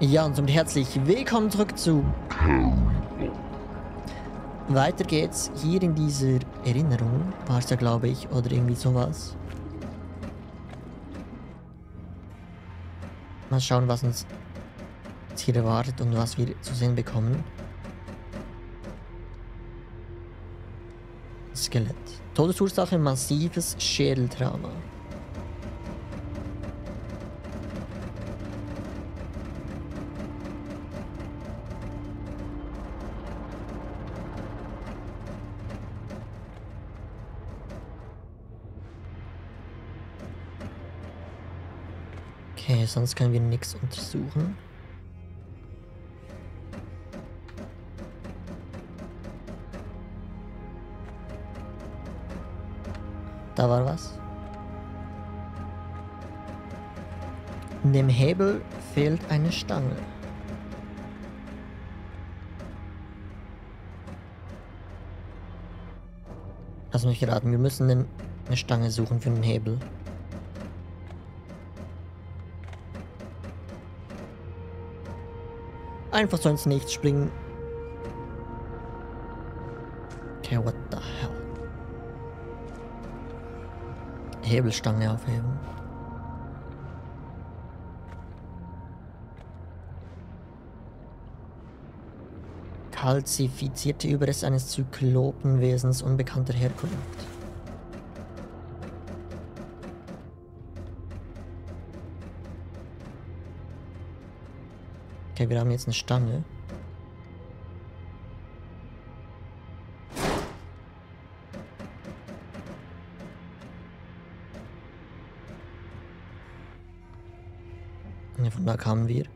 Ja, und somit herzlich willkommen zurück zu... Weiter geht's hier in dieser Erinnerung, war es ja glaube ich, oder irgendwie sowas. Mal schauen, was uns hier erwartet und was wir zu sehen bekommen. Skelett. Todesursache massives Schädeltrauma. Okay, sonst können wir nichts untersuchen. Da war was. In dem Hebel fehlt eine Stange. Lass mich geraten, wir müssen eine Stange suchen für den Hebel. Einfach so ins Nichts springen. Okay, what the hell? Hebelstange aufheben. Kalzifizierte Überreste eines Zyklopenwesens unbekannter Herkunft. Okay, wir haben jetzt eine Stange. Ja, von da kamen wir.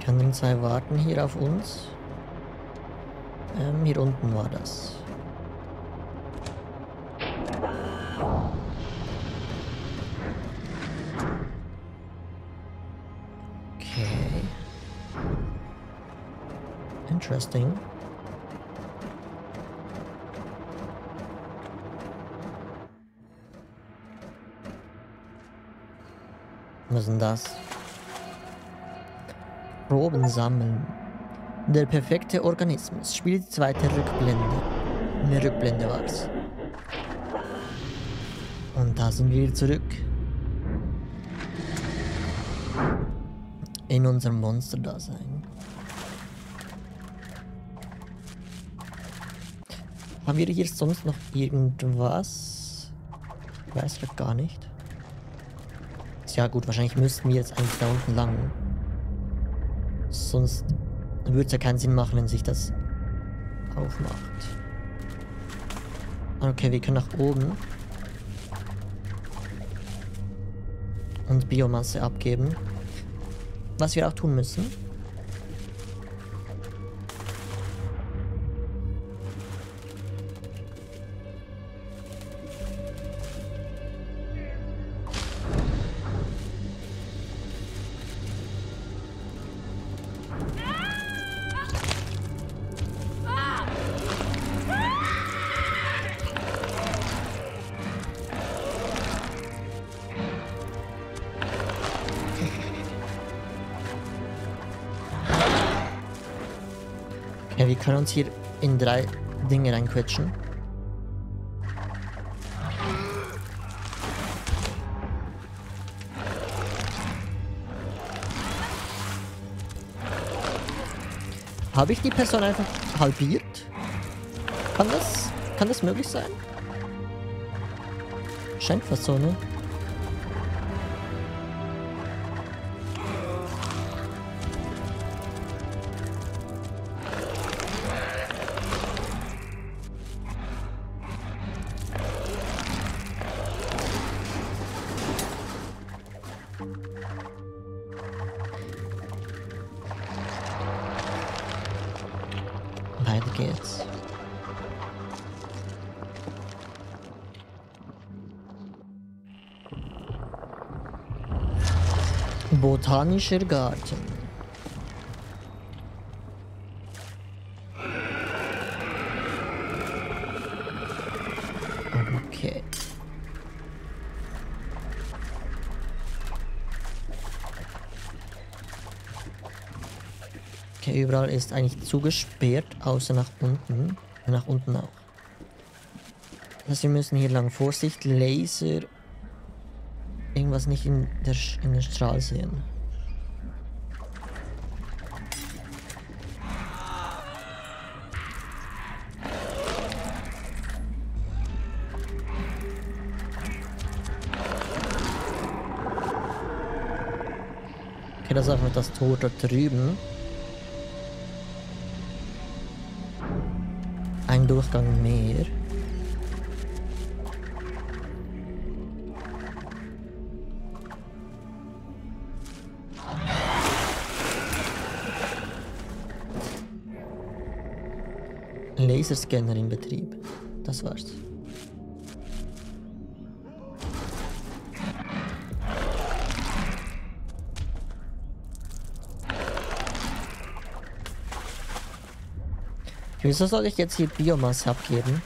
Die anderen zwei warten hier auf uns. Ähm, hier unten war das. Interesting. Was ist denn das? Proben sammeln. Der perfekte Organismus. Spielt die zweite Rückblende. Eine Rückblende war's. Und da sind wir zurück. In unserem Monster-Dasein. Haben wir hier sonst noch irgendwas? Ich weiß grad gar nicht. Ja gut, wahrscheinlich müssten wir jetzt eigentlich da unten lang. Sonst würde es ja keinen Sinn machen, wenn sich das aufmacht. Okay, wir können nach oben. Und Biomasse abgeben. Was wir auch tun müssen. Ja, wir können uns hier in drei Dinge reinquetschen. Habe ich die Person einfach halbiert? Kann das, kann das möglich sein? Scheint fast so, ne? Botanischer Garten. Okay. Okay, überall ist eigentlich zugesperrt, außer nach unten. Nach unten auch. Also wir müssen hier lang. Vorsicht, Laser Irgendwas nicht in, der, in den Strahl sehen. Okay, das ist einfach das Tor da drüben. Ein Durchgang mehr. Laserscanner in Betrieb. Das war's. Wieso soll ich jetzt hier Biomasse abgeben?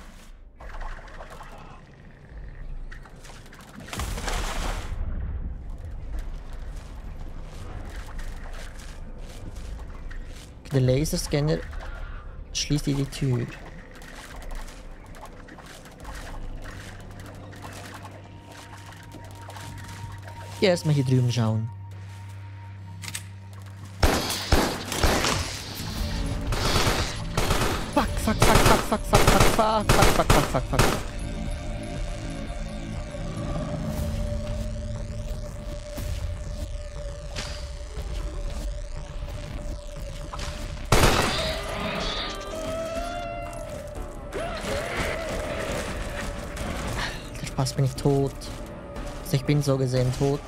Der Laserscanner schließt die Tür. Ja, erstmal hier drüben schauen. Fuck, fuck, fuck, fuck, fuck, fuck, fuck, fuck, fuck, fuck, fuck, fuck, fuck. Spaß bin ich tot. Ich bin so gesehen tot.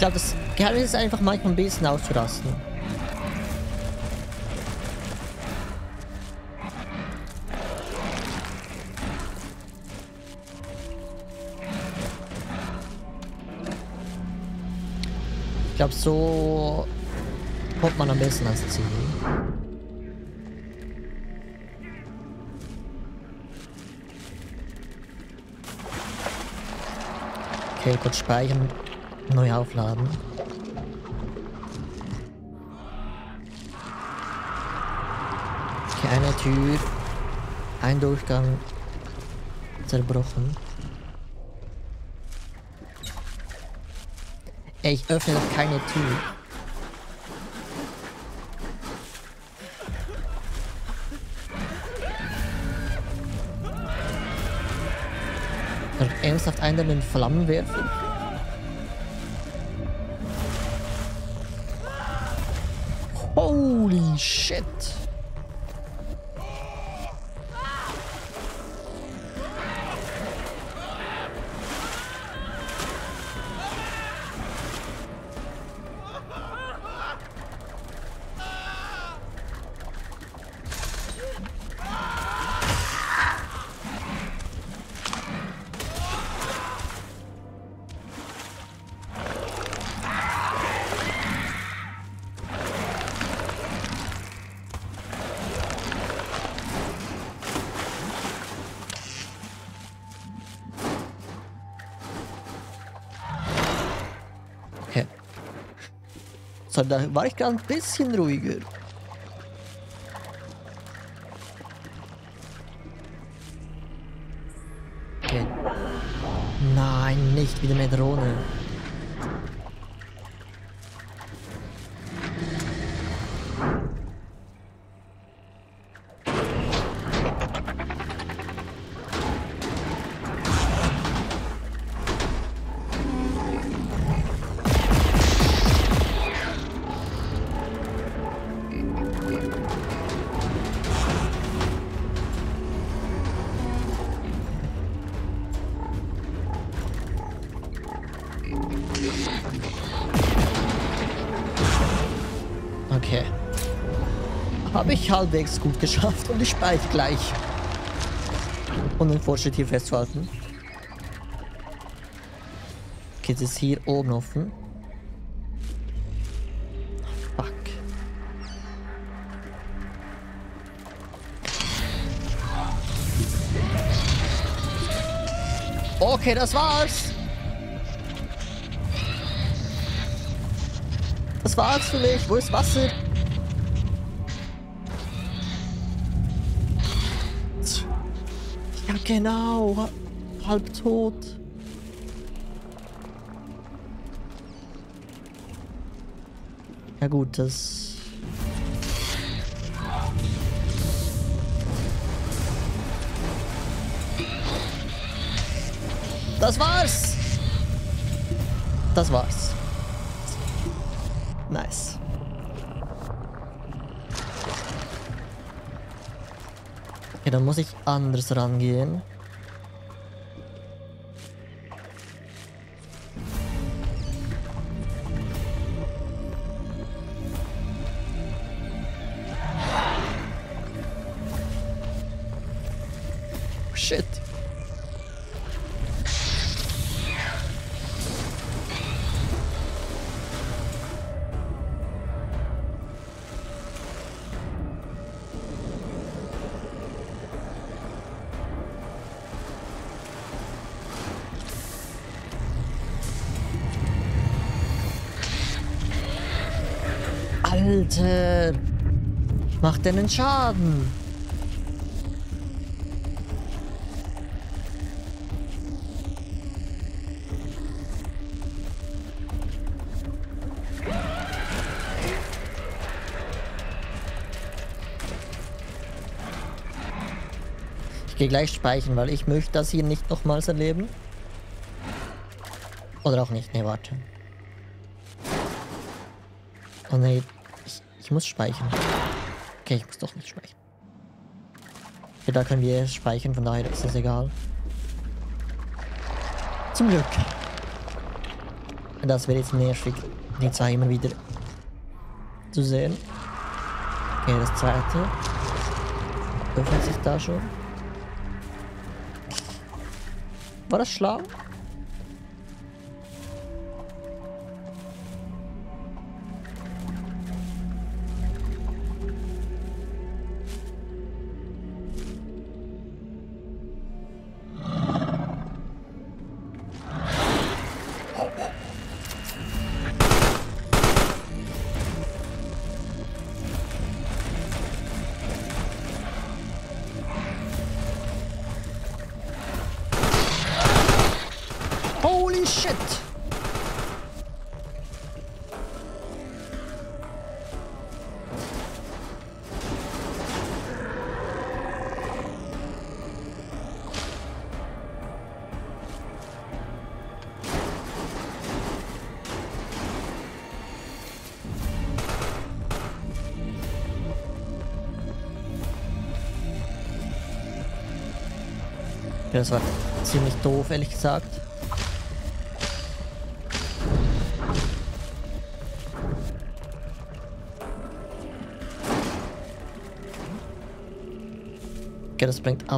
Glaube, das Geheimnis ist einfach manchmal ein bisschen auszurasten. Ich glaube, so kommt man am besten ans Ziel. Okay, kurz speichern, neu aufladen. Okay, eine Tür, ein Durchgang zerbrochen. Ich öffne doch keine Tür. ernsthaft einen in Flammen werfen? Shit! So, da war ich gerade ein bisschen ruhiger. Okay. Nein, nicht wieder eine Drohne. Habe ich halbwegs gut geschafft und ich speichere gleich. Um den Fortschritt hier festzuhalten. Okay, jetzt ist hier oben offen. Fuck. Okay, das war's. Das war's für mich. Wo ist Wasser? Genau. Halb tot. Ja gut, das... Das war's! Das war's. Nice. Okay, dann muss ich anders rangehen. Alter! Macht denn einen Schaden? Ich gehe gleich speichern, weil ich möchte das hier nicht nochmals erleben. Oder auch nicht. Ne, warte. Oh ne, ich, muss speichern. Okay, ich muss doch nicht speichern. Okay, da können wir speichern, von daher ist es egal. Zum Glück. Das wäre jetzt nervig, die zwei immer wieder zu sehen. Okay, das zweite. Öffnet sich da schon. War das schlau? Shit! Das war ziemlich doof, ehrlich gesagt. Okay, das bringt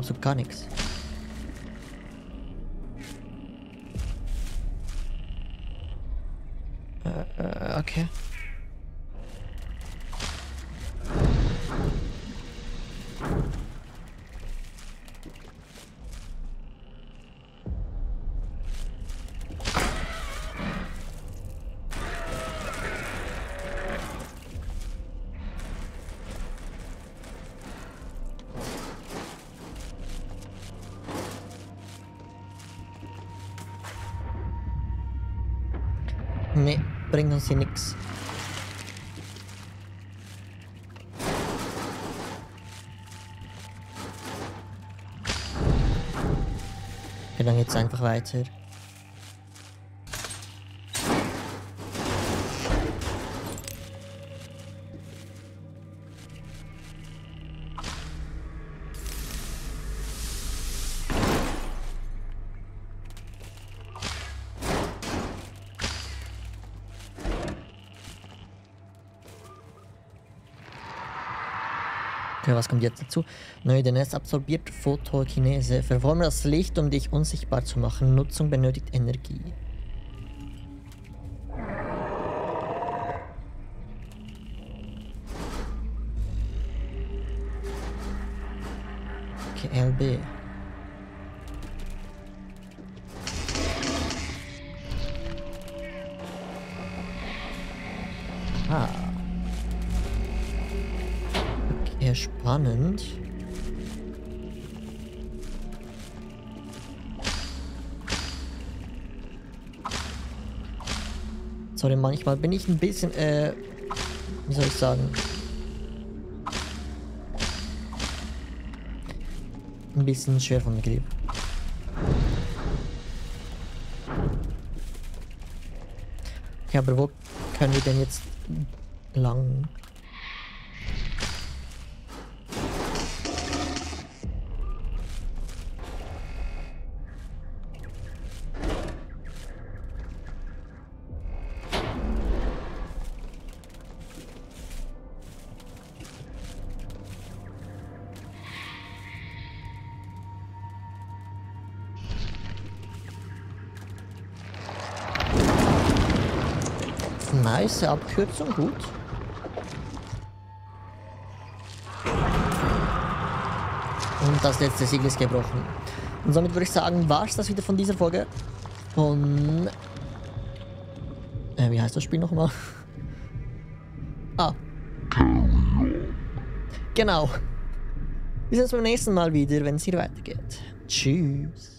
bringt uns hier nix. Okay, dann geht's einfach weiter. Okay, was kommt jetzt dazu? Neue DNS absorbiert Photokinese. Verforme das Licht, um dich unsichtbar zu machen. Nutzung benötigt Energie. Okay, LB. Spannend. Sorry, manchmal bin ich ein bisschen, äh, wie soll ich sagen? Ein bisschen schwer von Griff. Okay, aber wo können wir denn jetzt lang? Nice Abkürzung, gut. Und das letzte Siegel ist gebrochen. Und somit würde ich sagen, war es das wieder von dieser Folge. Von... Äh, wie heißt das Spiel nochmal? ah. Genau. Wir sehen uns beim nächsten Mal wieder, wenn es hier weitergeht. Tschüss.